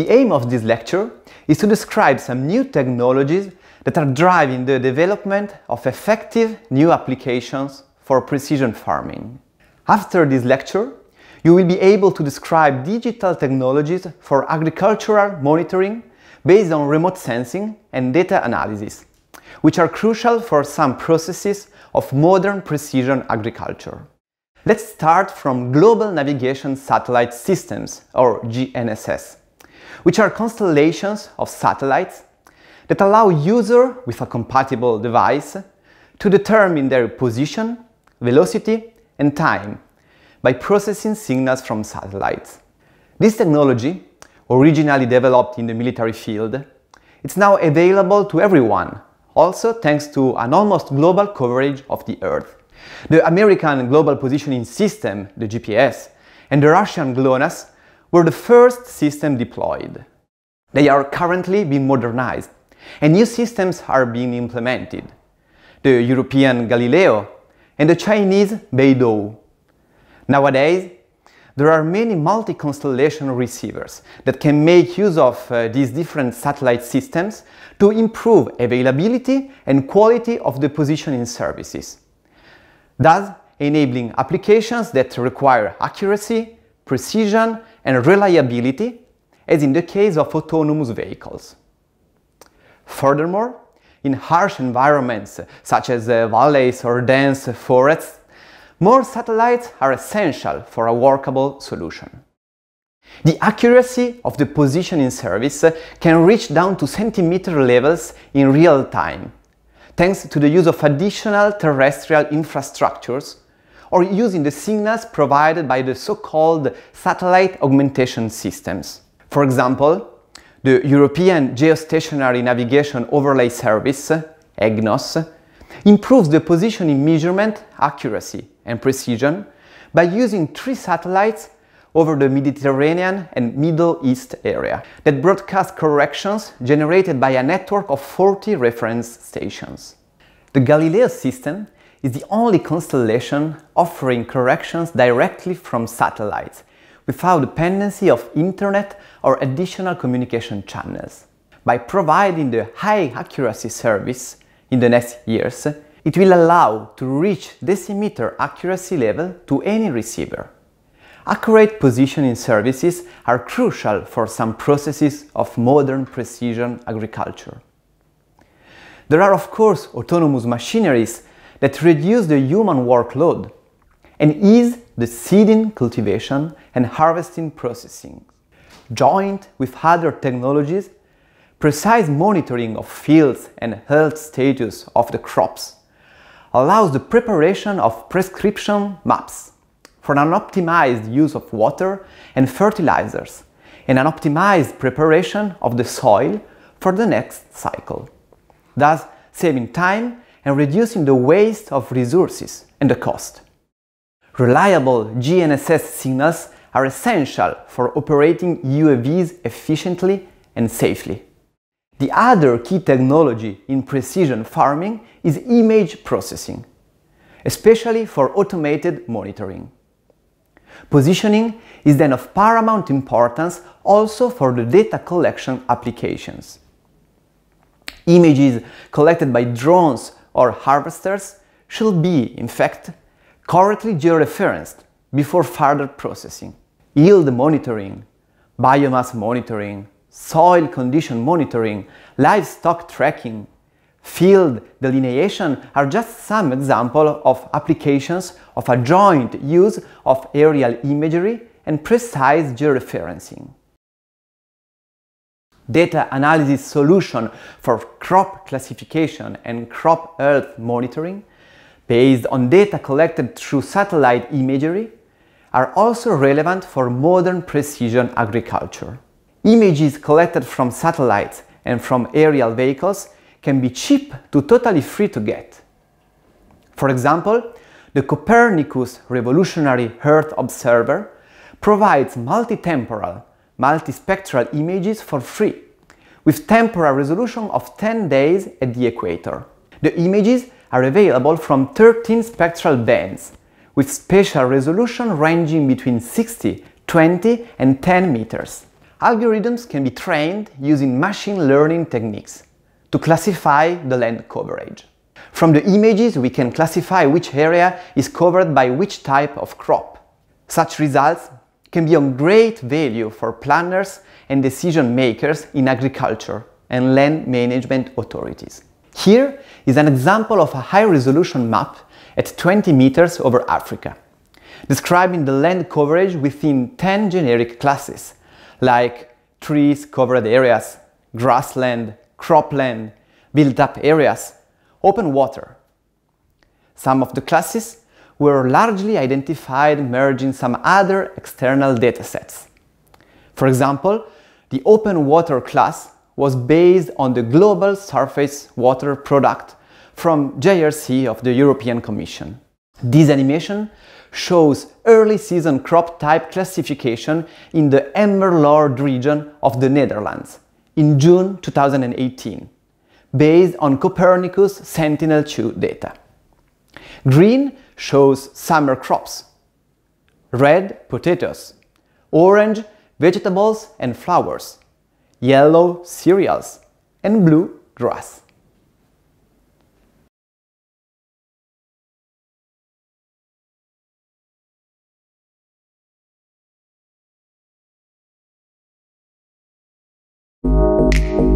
The aim of this lecture is to describe some new technologies that are driving the development of effective new applications for precision farming. After this lecture, you will be able to describe digital technologies for agricultural monitoring based on remote sensing and data analysis, which are crucial for some processes of modern precision agriculture. Let's start from Global Navigation Satellite Systems, or GNSS, which are constellations of satellites that allow users with a compatible device to determine their position, velocity and time by processing signals from satellites. This technology, originally developed in the military field, is now available to everyone, also thanks to an almost global coverage of the Earth. The American Global Positioning System, the GPS, and the Russian GLONASS were the first system deployed. They are currently being modernized, and new systems are being implemented. The European Galileo and the Chinese Beidou. Nowadays, there are many multi-constellation receivers that can make use of uh, these different satellite systems to improve availability and quality of the positioning services thus enabling applications that require accuracy, precision and reliability, as in the case of autonomous vehicles. Furthermore, in harsh environments such as uh, valleys or dense forests, more satellites are essential for a workable solution. The accuracy of the positioning service can reach down to centimeter levels in real time, thanks to the use of additional terrestrial infrastructures or using the signals provided by the so-called satellite augmentation systems. For example, the European Geostationary Navigation Overlay Service, EGNOS, improves the positioning measurement accuracy and precision by using three satellites over the Mediterranean and Middle East area that broadcast corrections generated by a network of 40 reference stations. The Galileo system is the only constellation offering corrections directly from satellites without dependency of internet or additional communication channels. By providing the high accuracy service in the next years, it will allow to reach decimeter accuracy level to any receiver. Accurate positioning services are crucial for some processes of modern precision agriculture. There are of course autonomous machineries that reduce the human workload and ease the seeding, cultivation and harvesting processing. Joined with other technologies, precise monitoring of fields and health status of the crops allows the preparation of prescription maps for an optimized use of water and fertilizers and an optimized preparation of the soil for the next cycle, thus saving time and reducing the waste of resources and the cost. Reliable GNSS signals are essential for operating UAVs efficiently and safely. The other key technology in precision farming is image processing, especially for automated monitoring. Positioning is then of paramount importance also for the data collection applications. Images collected by drones or harvesters should be, in fact, correctly georeferenced before further processing. Yield monitoring, biomass monitoring, soil condition monitoring, livestock tracking, Field delineation are just some examples of applications of a joint use of aerial imagery and precise georeferencing. Data analysis solution for crop classification and crop health monitoring based on data collected through satellite imagery are also relevant for modern precision agriculture. Images collected from satellites and from aerial vehicles can be cheap to totally free to get. For example, the Copernicus Revolutionary Earth Observer provides multi-temporal, multispectral images for free, with temporal resolution of 10 days at the equator. The images are available from 13 spectral bands, with spatial resolution ranging between 60, 20 and 10 meters. algorithms can be trained using machine learning techniques to classify the land coverage. From the images, we can classify which area is covered by which type of crop. Such results can be of great value for planners and decision makers in agriculture and land management authorities. Here is an example of a high-resolution map at 20 meters over Africa, describing the land coverage within 10 generic classes, like trees covered areas, grassland, cropland, built-up areas, open water. Some of the classes were largely identified merging some other external datasets. For example, the open water class was based on the Global Surface Water Product from JRC of the European Commission. This animation shows early season crop type classification in the Emmeloord region of the Netherlands in June 2018, based on Copernicus Sentinel-2 data. Green shows summer crops, red potatoes, orange vegetables and flowers, yellow cereals, and blue grass. you